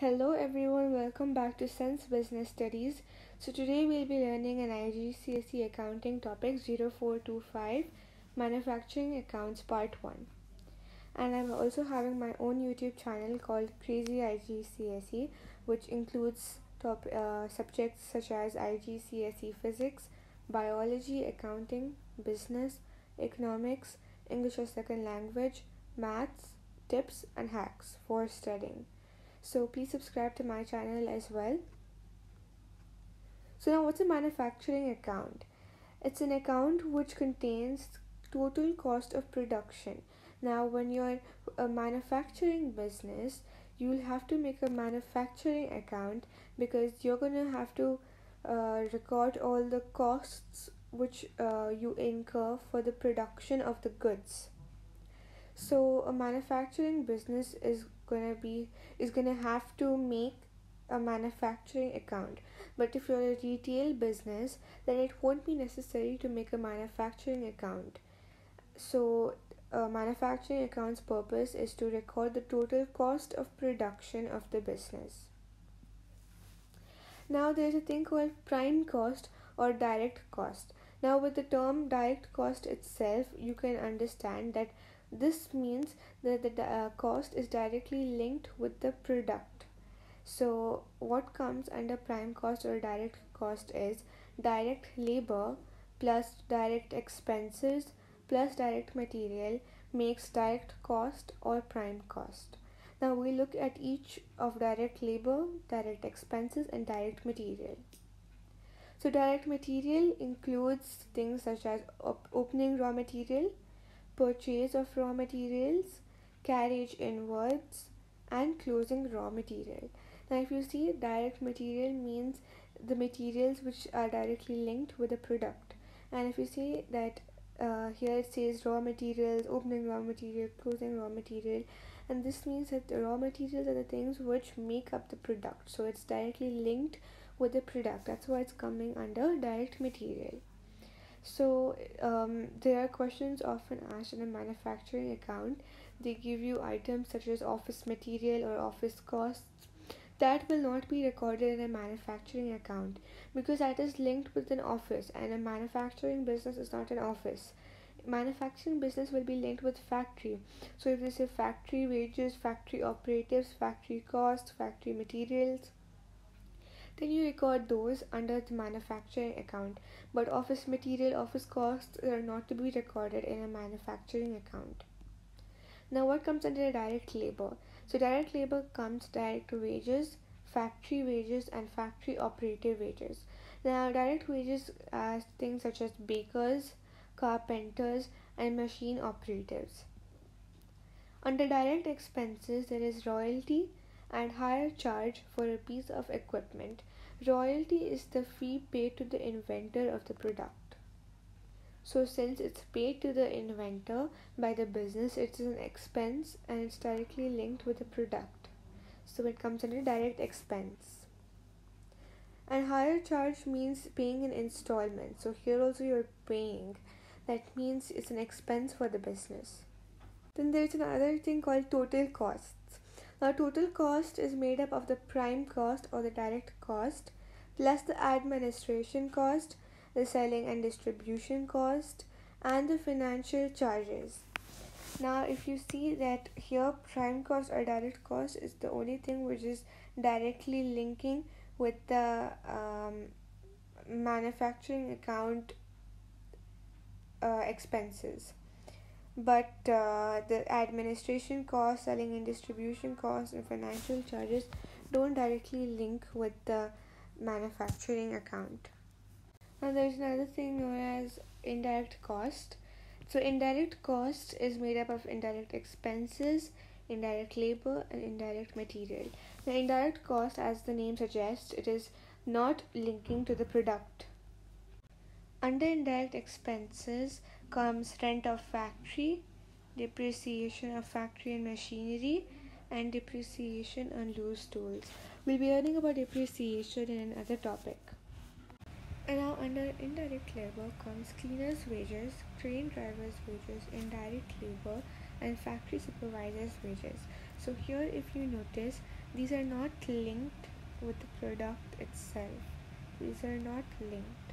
Hello everyone, welcome back to Sense Business Studies. So today we'll be learning an IGCSE accounting topic 0425 Manufacturing Accounts Part 1. And I'm also having my own YouTube channel called Crazy IGCSE which includes top uh, subjects such as IGCSE Physics, Biology, Accounting, Business, Economics, English as Second Language, Maths, tips and hacks for studying so please subscribe to my channel as well. So now what's a manufacturing account? It's an account which contains total cost of production. Now when you're a manufacturing business you'll have to make a manufacturing account because you're going to have to uh, record all the costs which uh, you incur for the production of the goods. So a manufacturing business is gonna be is gonna have to make a manufacturing account. But if you're a retail business then it won't be necessary to make a manufacturing account. So a manufacturing account's purpose is to record the total cost of production of the business. Now there's a thing called prime cost or direct cost. Now with the term direct cost itself you can understand that this means that the uh, cost is directly linked with the product. So, what comes under prime cost or direct cost is direct labor plus direct expenses plus direct material makes direct cost or prime cost. Now we look at each of direct labor, direct expenses, and direct material. So, direct material includes things such as op- opening raw material, purchase of raw materials, carriage inwards, and closing raw material. Now, if you see direct material means the materials which are directly linked with the product, and if you see that uh, here it says raw materials, opening raw material, closing raw material, and this means that the raw materials are the things which make up the product, so it's directly linked with the product. That's why it's coming under direct material. So um, there are questions often asked in a manufacturing account. They give you items such as office material or office costs that will not be recorded in a manufacturing account because that is linked with an office and a manufacturing business is not an office manufacturing business will be linked with factory so if there's say factory wages factory operatives factory costs factory materials then you record those under the manufacturing account. But office material office costs are not to be recorded in a manufacturing account. Now what comes under direct labor? So direct labor comes direct wages factory wages and factory operative wages. Now direct wages are things such as bakers carpenters and machine operatives. Under direct expenses there is royalty and hire charge for a piece of equipment. Royalty is the fee paid to the inventor of the product. So, since it's paid to the inventor by the business, it is an expense and it's directly linked with the product. So, it comes under direct expense. And hire charge means paying in installment. So, here also you're paying. That means it's an expense for the business. Then there's another thing called total cost now, total cost is made up of the prime cost or the direct cost plus the administration cost, the selling and distribution cost, and the financial charges. Now, if you see that here, prime cost or direct cost is the only thing which is directly linking with the um, manufacturing account uh, expenses but uh, the administration costs, selling and distribution costs, and financial charges don't directly link with the manufacturing account. Now, there's another thing known as indirect cost. So, indirect cost is made up of indirect expenses, indirect labor, and indirect material. The indirect cost, as the name suggests, it is not linking to the product. Under indirect expenses, comes rent of factory, depreciation of factory and machinery, and depreciation on loose tools. We'll be learning about depreciation in another topic. And now, under indirect labor comes cleaners' wages, train drivers' wages, indirect labor, and factory supervisors' wages. So, here, if you notice, these are not linked with the product itself these are not linked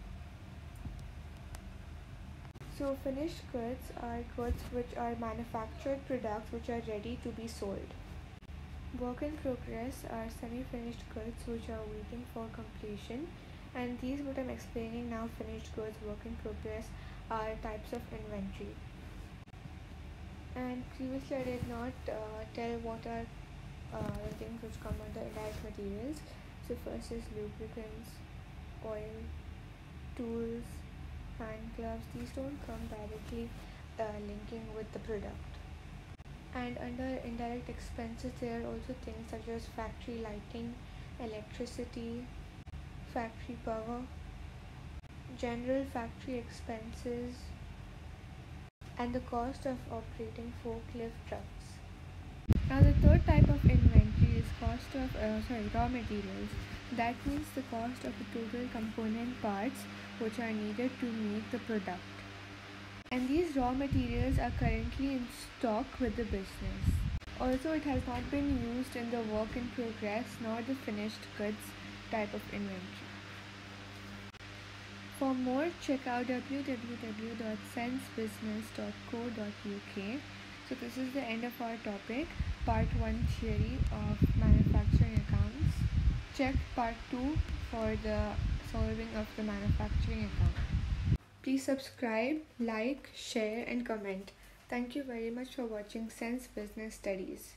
so finished goods are goods which are manufactured products which are ready to be sold. Work in progress are semi-finished goods which are waiting for completion. And these what i'm explaining now finished goods work in progress are types of inventory. And previously I did not uh, tell what are uh, the things which come under indirect materials. So first is lubricants oil tools hand gloves these don't come directly uh, linking with the product and under indirect expenses there are also things such as factory lighting electricity factory power general factory expenses and the cost of operating forklift trucks. Now the third type of inventory is cost of uh, sorry raw materials. That means the cost of the total component parts which are needed to make the product. And these raw materials are currently in stock with the business. Also, it has not been used in the work in progress nor the finished goods type of inventory. For more, check out www.sensebusiness.co.uk. So, this is the end of our topic, part 1 theory of manufacturing accounts. Check part 2 for the solving of the manufacturing account. Please subscribe, like, share, and comment. Thank you very much for watching Sense Business Studies.